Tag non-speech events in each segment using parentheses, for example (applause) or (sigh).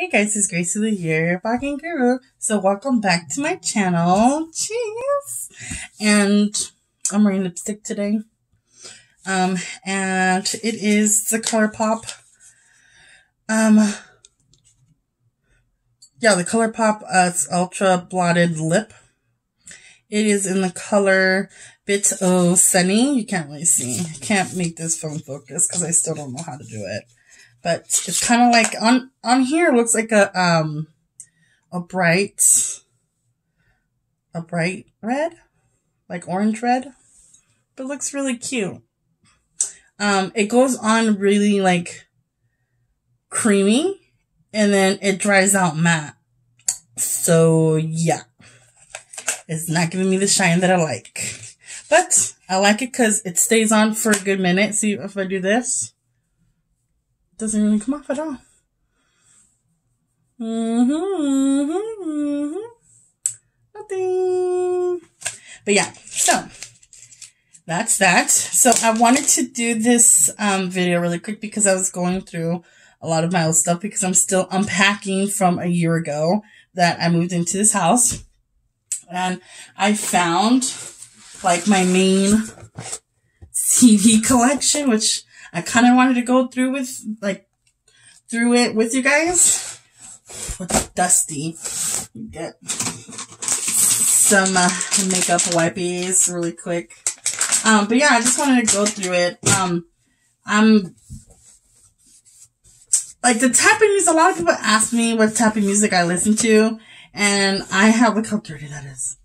Hey guys, it's Gracie here, Bargain Guru. So welcome back to my channel. Cheers! And I'm wearing lipstick today. Um, and it is the ColourPop. Um, yeah, the ColourPop, uh, Ultra Blotted Lip. It is in the color Bit O Sunny. You can't really see. I can't make this phone focus because I still don't know how to do it but it's kind of like on on here looks like a um a bright a bright red? Like orange red? But looks really cute. Um it goes on really like creamy and then it dries out matte. So yeah. It's not giving me the shine that i like. But i like it because it stays on for a good minute see if i do this doesn't really come off at all. Mm-hmm, mm-hmm, Nothing. But yeah, so that's that. So I wanted to do this um, video really quick because I was going through a lot of my old stuff because I'm still unpacking from a year ago that I moved into this house. And I found like my main CD collection, which I kind of wanted to go through with, like, through it with you guys. It's dusty. Get some uh, makeup wipes really quick. Um, but yeah, I just wanted to go through it. Um, I'm like the tapping music. A lot of people ask me what tapping music I listen to, and I have look how dirty that is.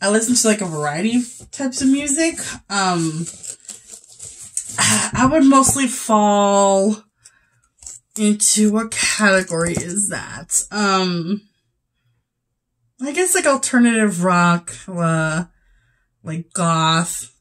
I listen to like a variety of types of music. Um, I would mostly fall into what category is that? Um, I guess like alternative rock, uh, like goth.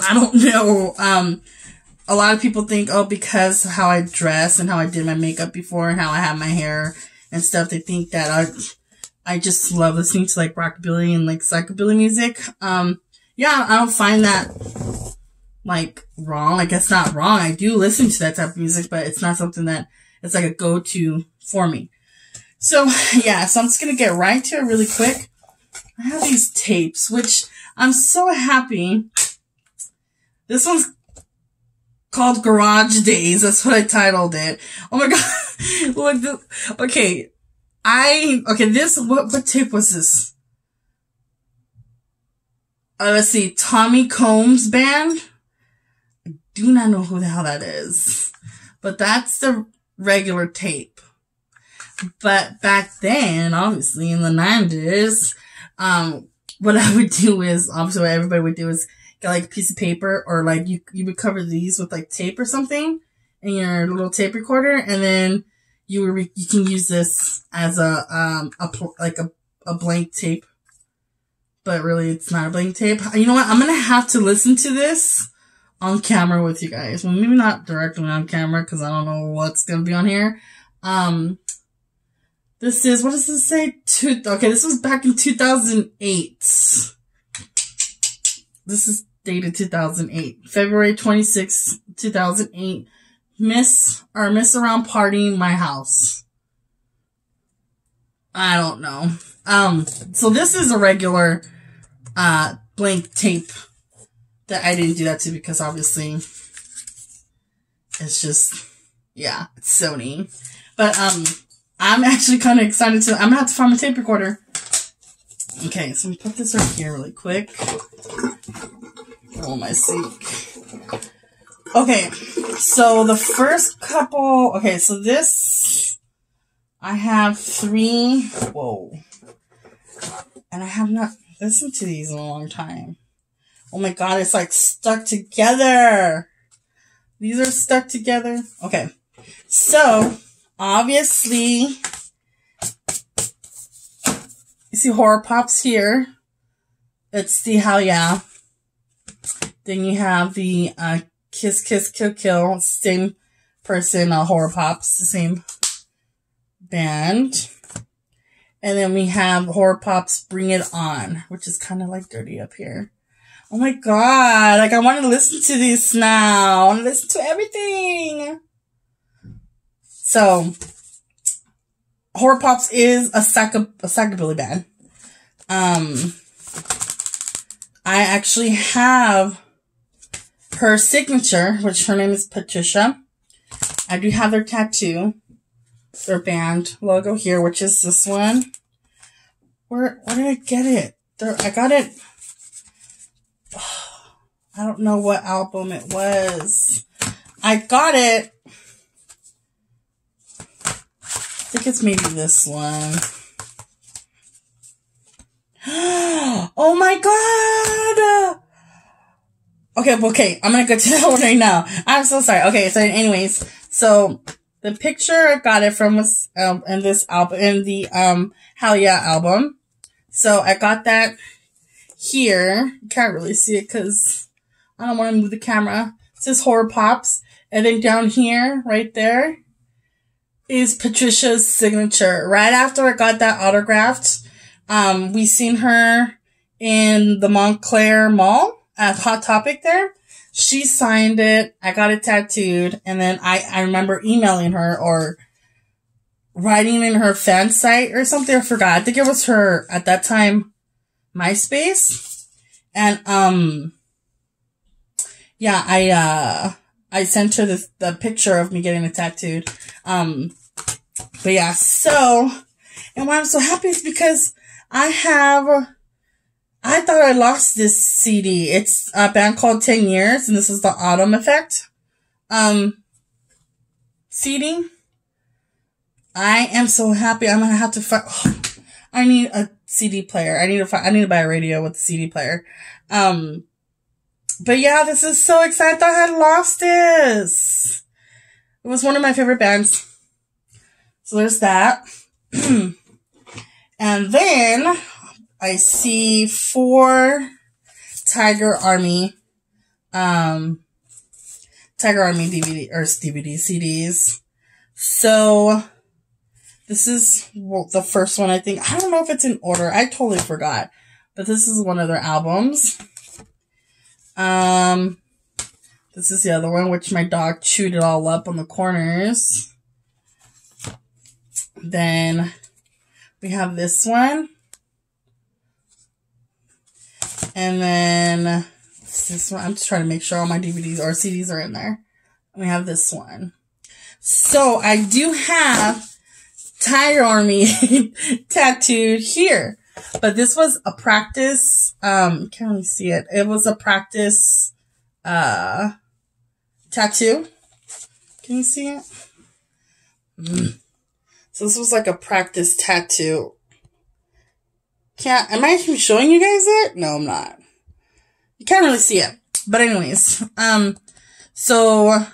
I don't (laughs) know. Um, a lot of people think, oh, because how I dress and how I did my makeup before and how I have my hair and stuff, they think that I, I just love listening to like rockabilly and like psychobilly music. Um, yeah, I don't find that like wrong. Like it's not wrong. I do listen to that type of music, but it's not something that it's like a go-to for me. So yeah, so I'm just to get right to it really quick. I have these tapes, which I'm so happy. This one's called Garage Days. That's what I titled it. Oh my (laughs) God. Look, this, okay. I, okay, this, what, what tape was this? Uh, let's see, Tommy Combs Band do not know who the hell that is. But that's the regular tape. But back then, obviously in the 90s, um, what I would do is, obviously what everybody would do is get like a piece of paper or like you, you would cover these with like tape or something in your little tape recorder and then you re- you can use this as a, um, a, like a, a blank tape. But really it's not a blank tape. You know what? I'm gonna have to listen to this on camera with you guys. Well, maybe not directly on camera because I don't know what's going to be on here. Um, this is, what does this say? Two, okay, this was back in 2008. This is dated 2008. February 26, 2008. Miss, or Miss Around partying My House. I don't know. Um, so this is a regular, uh, blank tape that I didn't do that to because obviously it's just, yeah, it's Sony. But, um, I'm actually kind of excited to, I'm gonna have to find my tape recorder. Okay, so let me put this right here really quick. Oh, my sink. Okay, so the first couple, okay, so this, I have three, whoa. And I have not listened to these in a long time. Oh my god, it's like stuck together. These are stuck together. Okay. So, obviously, you see HorrorPops here. It's the Hell Yeah. Then you have the uh, Kiss Kiss Kill Kill. Same person, uh, HorrorPops. The same band. And then we have HorrorPops Bring It On, which is kind of like dirty up here. Oh my god, like I want to listen to this now. I want to listen to everything. So, HorrorPops is a psycho a psychobilly band. Um, I actually have her signature, which her name is Patricia. I do have their tattoo, their band logo here, which is this one. Where where did I get it? There, I got it. I don't know what album it was. I got it. I think it's maybe this one. (gasps) oh my god! Okay, okay, I'm gonna go to (laughs) that one right now. I'm so sorry. Okay, so anyways, so the picture I got it from was um in this album in the um Hell Yeah album. So I got that here. Can't really see it because I don't want to move the camera. It says HorrorPops. And then down here, right there, is Patricia's signature. Right after I got that autographed, um, we seen her in the Montclair Mall at Hot Topic there. She signed it. I got it tattooed. And then I, I remember emailing her or writing in her fan site or something. I forgot. I think it was her at that time, MySpace. And, um, yeah, I, uh, I sent her the, the picture of me getting it tattooed. Um, but yeah, so, and why I'm so happy is because I have, I thought I lost this CD. It's a band called 10 Years, and this is the Autumn Effect, um, CD. I am so happy. I'm gonna have to find, oh, (sighs) I need a CD player. I need to find, I need to buy a radio with a CD player. Um, but yeah, this is so thought I had lost this. It was one of my favorite bands. So there's that. (clears throat) and then I see four Tiger Army, um, Tiger Army DVD or DVD CDs. So this is the first one I think. I don't know if it's in order. I totally forgot. But this is one of their albums. Um, this is the other one, which my dog chewed it all up on the corners. Then we have this one. And then this one. I'm just trying to make sure all my DVDs or CDs are in there. We have this one. So I do have Tiger Army (laughs) tattooed here. But this was a practice, um, can't really see it. It was a practice, uh, tattoo. Can you see it? Mm. So this was like a practice tattoo. Can't, am I even showing you guys it? No, I'm not. You can't really see it. But anyways, um, so,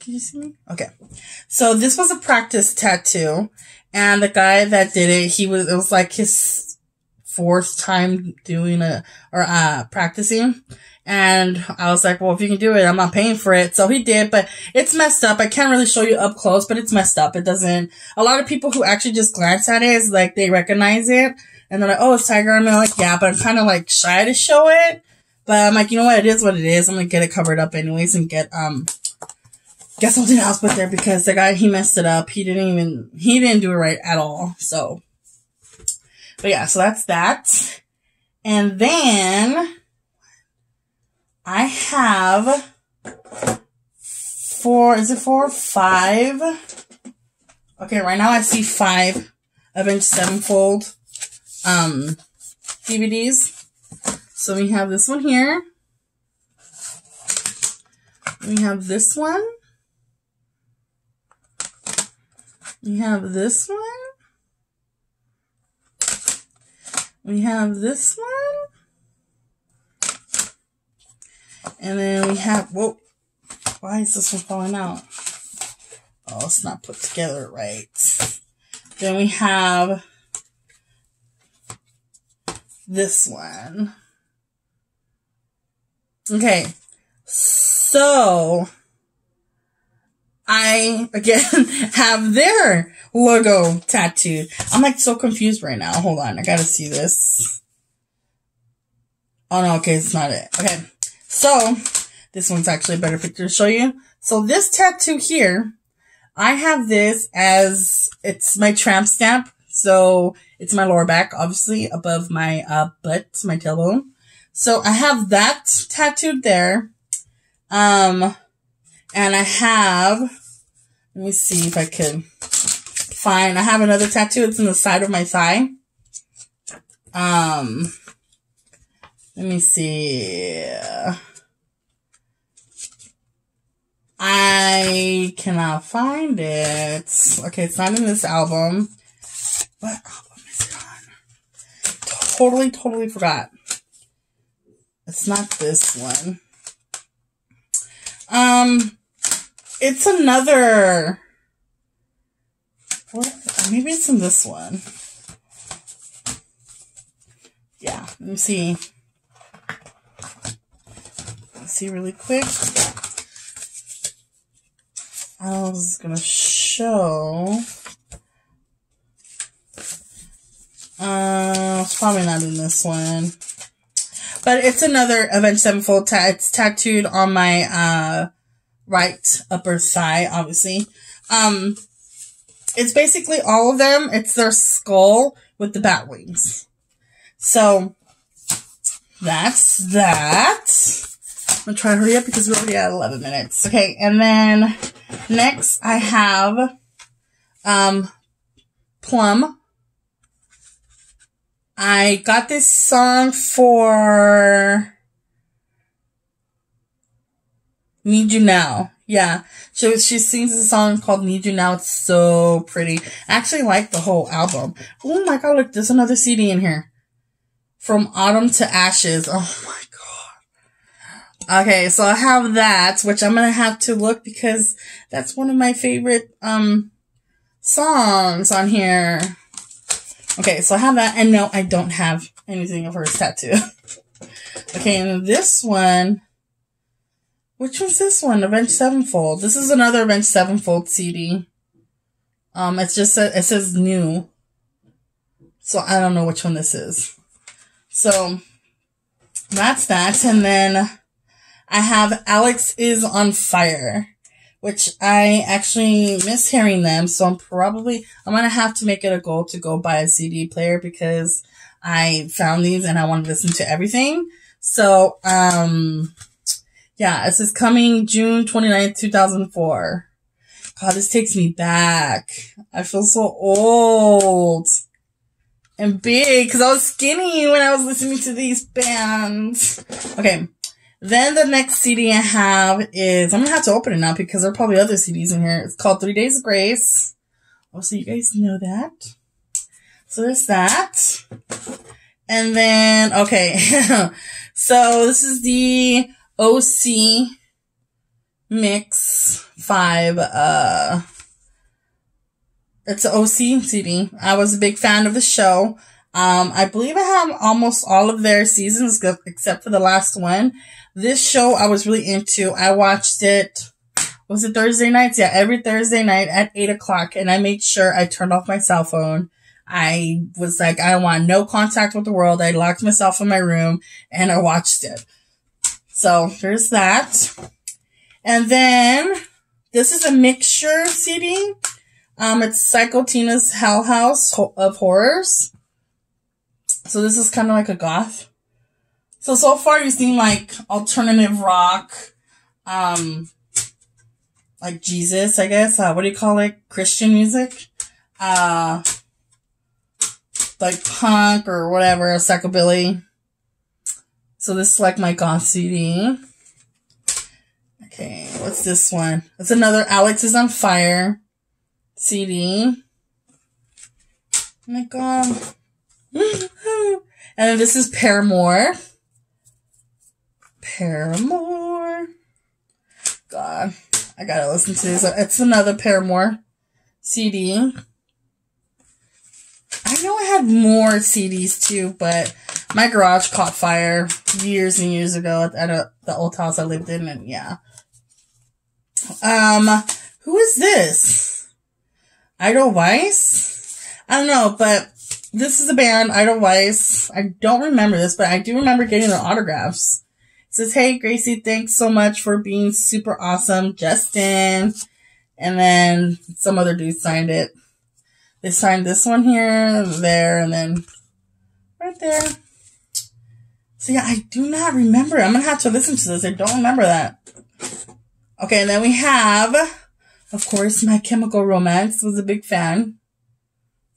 can you see me? Okay. So this was a practice tattoo. And the guy that did it, he was, it was like his fourth time doing a, or, uh, practicing. And I was like, well, if you can do it, I'm not paying for it. So he did, but it's messed up. I can't really show you up close, but it's messed up. It doesn't, a lot of people who actually just glance at it is like, they recognize it. And they're like, oh, it's Tiger. I'm like, yeah, but I'm kind of like shy to show it. But I'm like, you know what? It is what it is. I'm going to get it covered up anyways and get, um, get something else put there because the guy, he messed it up. He didn't even, he didn't do it right at all. So, but yeah, so that's that. And then I have four, is it four? Five. Okay, right now I see five Avenged Sevenfold, um, DVDs. So we have this one here. We have this one. We have this one. We have this one. And then we have, whoa, why is this one falling out? Oh, it's not put together right. Then we have this one. Okay. So, I, again, (laughs) have their logo tattooed. I'm like so confused right now. Hold on. I gotta see this. Oh no, okay, it's not it. Okay. So, this one's actually a better picture to show you. So this tattoo here, I have this as it's my tramp stamp. So it's my lower back, obviously above my uh, butt, my tailbone. So I have that tattooed there. Um, and I have, let me see if I can find, I have another tattoo. It's in the side of my thigh. Um, let me see. I cannot find it. Okay, it's not in this album. What album is it on? Totally, totally forgot. It's not this one. Um, it's another. Maybe it's in this one. Yeah, let me see. Let's see really quick. I was gonna show. Uh, it's probably not in this one. But it's another Avenged Sevenfold. Ta- it's tattooed on my, uh, right upper thigh, obviously. Um, it's basically all of them. It's their skull with the bat wings. So, that's that. I'm gonna try to hurry up because we're already at 11 minutes. Okay, and then next I have, um, Plum I got this song for Need You Now. Yeah. She, she sings a song called Need You Now. It's so pretty. I actually like the whole album. Oh my god, look, there's another CD in here. From Autumn to Ashes. Oh my god. Okay, so I have that, which I'm gonna have to look because that's one of my favorite, um, songs on here. Okay, so I have that, and no, I don't have anything of hers tattoo. (laughs) okay, and this one, which was this one? Avenged Sevenfold. This is another Avenged Sevenfold CD. Um, it's just, a, it says new. So I don't know which one this is. So, that's that, and then I have Alexisonfire which I actually miss hearing them. So I'm probably, I'm going to have to make it a goal to go buy a CD player because I found these and I want to listen to everything. So, um, yeah, this is coming June 29th, 2004. God, this takes me back. I feel so old and big because I was skinny when I was listening to these bands. Okay. Then the next CD I have is, I'm gonna have to open it now because there are probably other CDs in here. It's called Three Days of Grace. Oh, so you guys know that. So there's that. And then, okay. (laughs) so this is the OC Mix 5, uh, it's an OC CD. I was a big fan of the show. Um, I believe I have almost all of their seasons except for the last one. This show I was really into. I watched it. Was it Thursday nights? Yeah, every Thursday night at eight o'clock, and I made sure I turned off my cell phone. I was like, I want no contact with the world. I locked myself in my room and I watched it. So there's that. And then this is a mixture CD. Um, it's Psycho Tina's Hell House of Horrors. So this is kind of like a goth so, so far you've seen like alternative rock, um, like Jesus, I guess. Uh, what do you call it? Christian music? Uh, like punk or whatever, psychobilly. So this is like my goth CD. Okay, what's this one? It's another Alexisonfire CD. Oh my god. (laughs) and then this is Paramore. Paramore. God, I gotta listen to this. It's another Paramore CD. I know I had more CDs too, but my garage caught fire years and years ago at, at a, the old house I lived in, and yeah. Um, who is this? Idleweiss? I don't know, but this is a band, Idleweiss. I don't remember this, but I do remember getting their autographs says, Hey, Gracie, thanks so much for being super awesome. Justin. And then some other dude signed it. They signed this one here, there, and then right there. So yeah, I do not remember. I'm gonna have to listen to this. I don't remember that. Okay, and then we have, of course, My Chemical Romance was a big fan.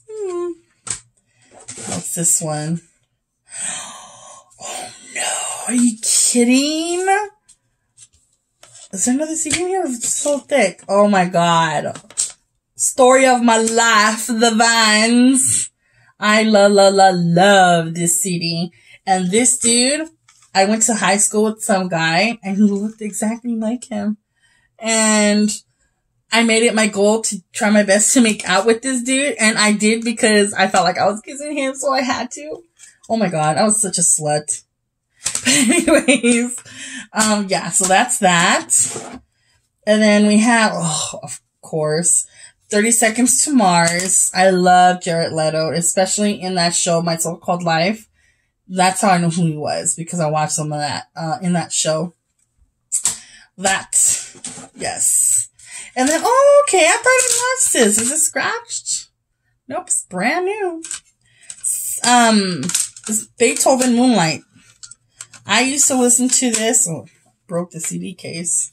Hmm. What's this one? Oh (gasps) no, are you kidding? Is there another CD here? It's so thick. Oh my god. Story of my life, The Vines. I la la la love this CD. And this dude, I went to high school with some guy and he looked exactly like him. And I made it my goal to try my best to make out with this dude. And I did because I felt like I was kissing him, so I had to. Oh my god, I was such a slut. (laughs) But anyways, um, yeah, so that's that. And then we have, oh, of course, 30 Seconds to Mars. I love Jared Leto, especially in that show, My So-Called Life. That's how I know who he was because I watched some of that, uh, in that show. That, yes. And then, oh, okay, I thought I lost this. Is it scratched? Nope, it's brand new. Um, Beethoven Moonlight. I used to listen to this. Oh, broke the CD case.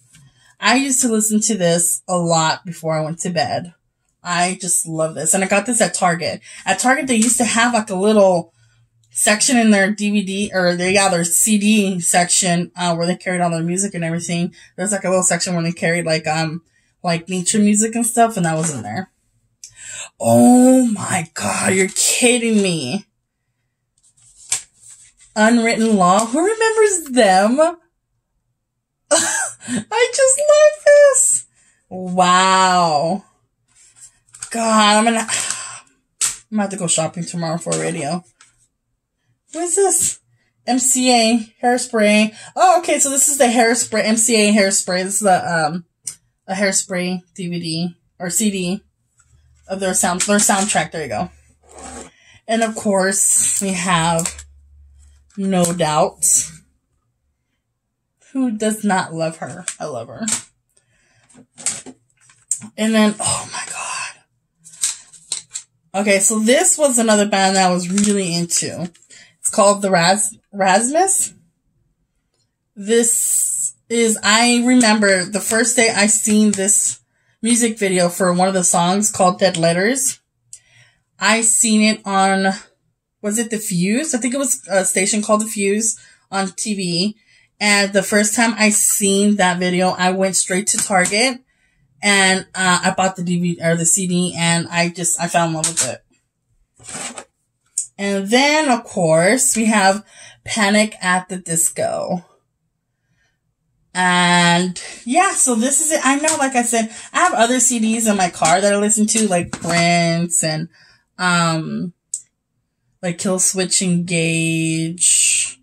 I used to listen to this a lot before I went to bed. I just love this. And I got this at Target. At Target, they used to have like a little section in their DVD or they yeah, their CD section, uh, where they carried all their music and everything. There's like a little section where they carried like, um, like nature music and stuff and that was in there. Oh my God, you're kidding me. Unwritten Law. Who remembers them? (laughs) I just love this. Wow. God, I'm gonna, (sighs) I'm gonna have to go shopping tomorrow for a radio. What is this? MCA hairspray. Oh, okay. So this is the hairspray, MCA hairspray. This is the, um, a hairspray DVD or CD of their sound, their soundtrack. There you go. And of course, we have no doubt. Who does not love her? I love her. And then, oh my god. Okay, so this was another band that I was really into. Called the Ras Rasmus. This is, I remember the first day I seen this music video for one of the songs called Dead Letters. I seen it on was it the Fuse? I think it was a station called the Fuse on TV. And the first time I seen that video, I went straight to Target and uh, I bought the DVD or the CD and I just I fell in love with it. And then of course we have Panic at the Disco. And yeah, so this is it. I know, like I said, I have other CDs in my car that I listen to, like Prince and, um, like Killswitch Engage,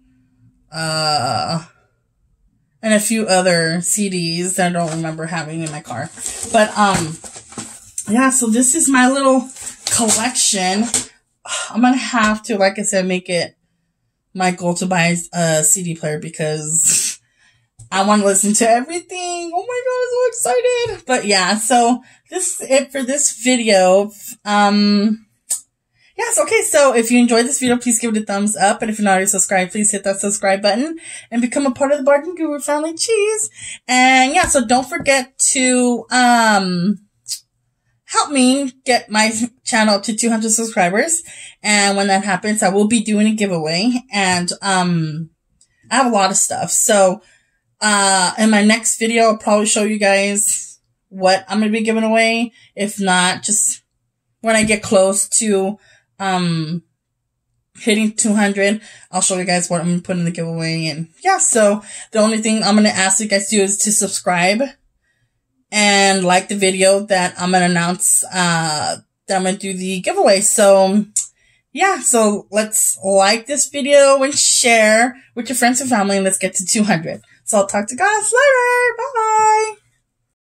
uh, and a few other CDs that I don't remember having in my car. But, um, yeah, so this is my little collection. I'm gonna have to, like I said, make it my goal to buy a CD player because (laughs) I want to listen to everything. Oh my god, I'm so excited. But yeah, so this is it for this video. Um, Yes, okay, so if you enjoyed this video, please give it a thumbs up. And if you're not already subscribed, please hit that subscribe button and become a part of the Bargain Guru family. Cheese. And yeah, so don't forget to, um, help me get my channel to 200 subscribers. And when that happens, I will be doing a giveaway and, um, I have a lot of stuff. So, uh, in my next video, I'll probably show you guys what I'm going to be giving away. If not, just when I get close to um, hitting 200, I'll show you guys what I'm going to put in the giveaway. And yeah, so the only thing I'm going to ask you guys to do is to subscribe and like the video that I'm going to announce, uh, that I'm going to do the giveaway. So yeah, so let's like this video and share with your friends and family and let's get to 200. So I'll talk to you guys later. Bye.